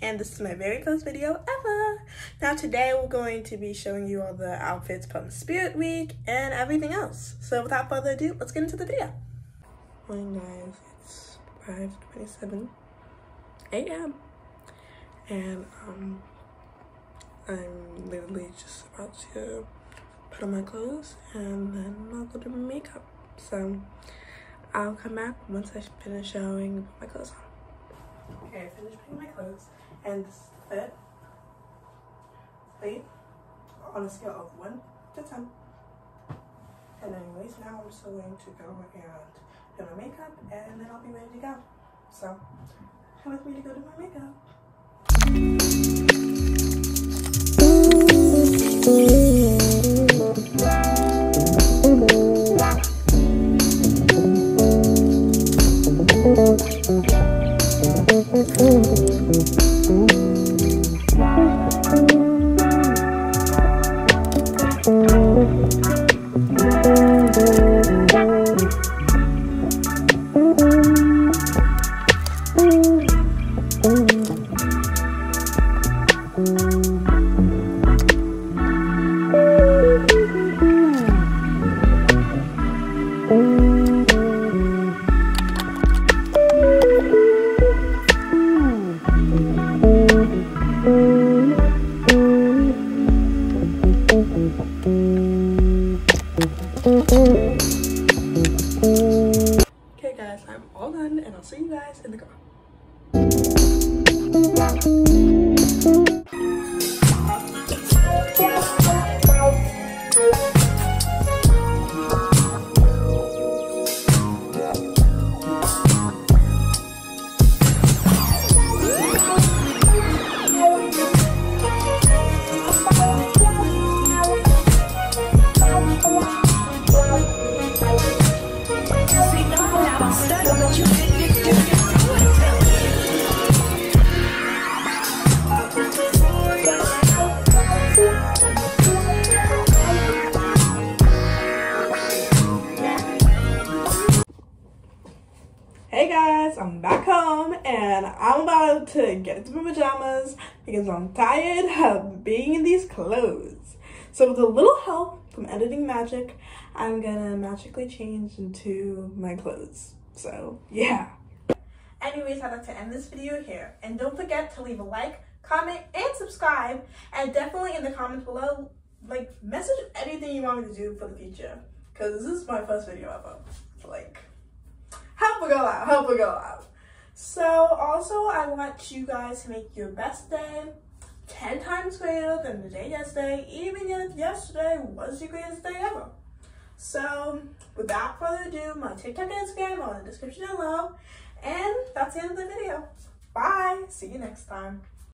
and this is my very first video ever. Now today we're going to be showing you all the outfits from Spirit Week and everything else. So without further ado, let's get into the video. Morning guys, it's 5.27 a.m. And um, I'm literally just about to put on my clothes and then I'll go do my makeup. So I'll come back once I finish showering my clothes on. Okay, I finished putting my clothes and this is the fit. Wait, on a scale of 1 to 10. And anyways, now I'm still going to go and do my makeup and then I'll be ready to go. So, come with me to go do my makeup. Mm-mm. Okay guys, I'm all done and I'll see you guys in the car. I'm back home and I'm about to get into my pajamas because I'm tired of being in these clothes. So with a little help from editing magic, I'm gonna magically change into my clothes. So yeah. Anyways, I'd like to end this video here. And don't forget to leave a like, comment, and subscribe. And definitely in the comments below, like message anything you want me to do for the future. Cause this is my first video ever. Like help a girl out, help a girl out. So also I want you guys to make your best day 10 times greater than the day yesterday, even if yesterday was your greatest day ever. So without further ado, my TikTok and Instagram are in the description below. And that's the end of the video. Bye. See you next time.